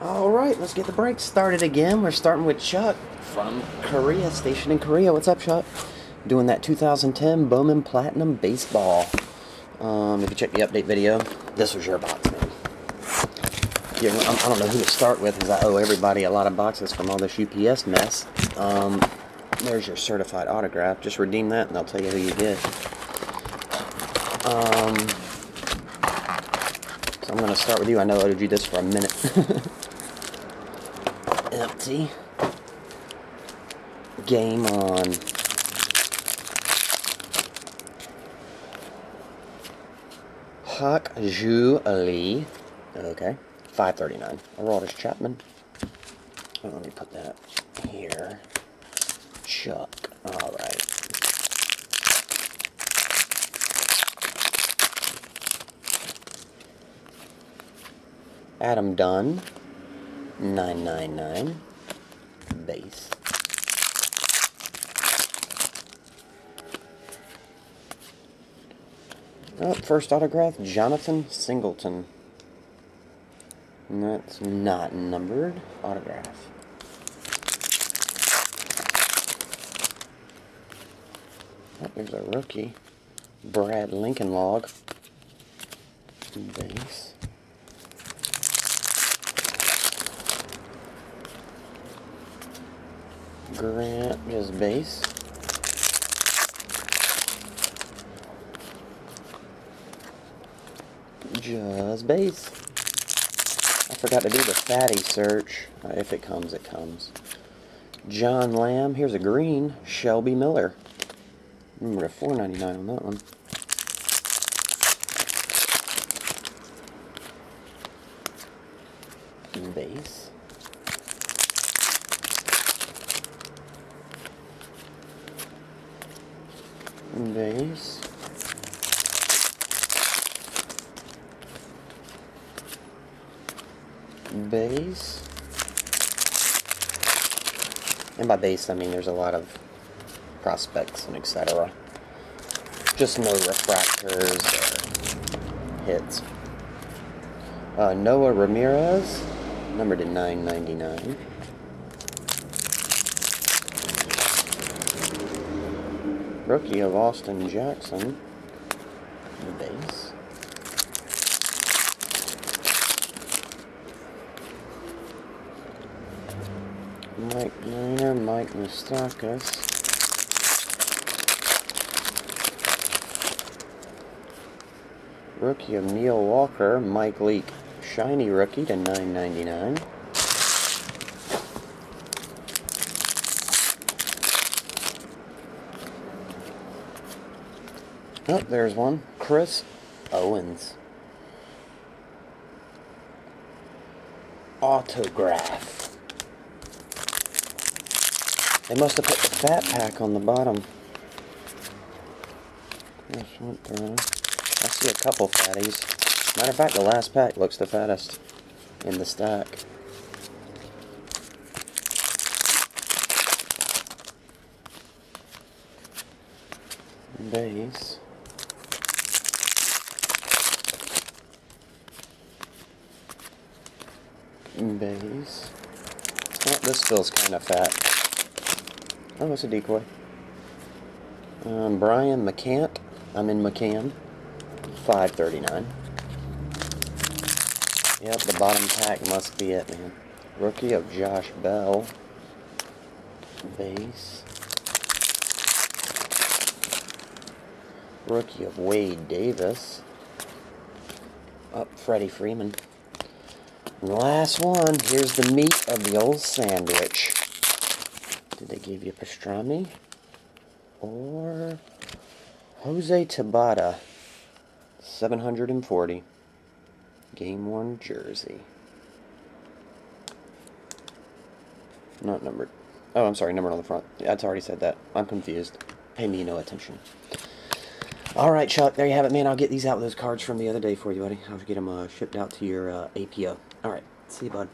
All right, let's get the break started again. We're starting with Chuck from Korea, stationed in Korea. What's up, Chuck? Doing that 2010 Bowman Platinum Baseball. Um, if you check the update video, this was your box, man. Yeah, I don't know who to start with, because I owe everybody a lot of boxes from all this UPS mess. Um, there's your certified autograph. Just redeem that, and I'll tell you who you get. Um, so I'm going to start with you. I know I owed you this for a minute. Empty. Game on. Hak-Ju Lee. Okay. 539. Aroldis Chapman. Let me put that here. Chuck. Alright. Adam Dunn. 999. Base. Oh, first autograph, Jonathan Singleton. And that's not numbered. Autograph. Oh, there's a rookie. Brad Lincoln log. Base. Grant, just base. Just base. I forgot to do the fatty search. Uh, if it comes, it comes. John Lamb. Here's a green. Shelby Miller. Remember the $4.99 on that one. Base. Base. Base. And by base, I mean there's a lot of prospects and etc. Just no refractors or hits. Uh, Noah Ramirez, numbered to 999. Rookie of Austin Jackson, base. Mike Minor, Mike Moustakas. Rookie of Neil Walker, Mike Leake. Shiny rookie to 9.99. Oh, there's one. Chris Owings. Autograph. They must have put the fat pack on the bottom. I see a couple fatties. Matter of fact, the last pack looks the fattest in the stack. Base. Base. Oh, this feels kind of fat. Oh, it's a decoy. Um, Brian McCant. I'm in McCann. 539. Yep, the bottom pack must be it, man. Rookie of Josh Bell. Base. Rookie of Wade Davis. Up, Freddie Freeman. And last one, here's the meat of the old sandwich. Did they give you pastrami? Or Jose Tabata. 740. Game worn jersey. Not numbered. Oh, I'm sorry, numbered on the front. Yeah, it's already said that. I'm confused. Pay me no attention. Alright, Chuck, there you have it, man. I'll get these out, those cards from the other day for you, buddy. I'll get them uh, shipped out to your uh, APO. Alright, see you, bud.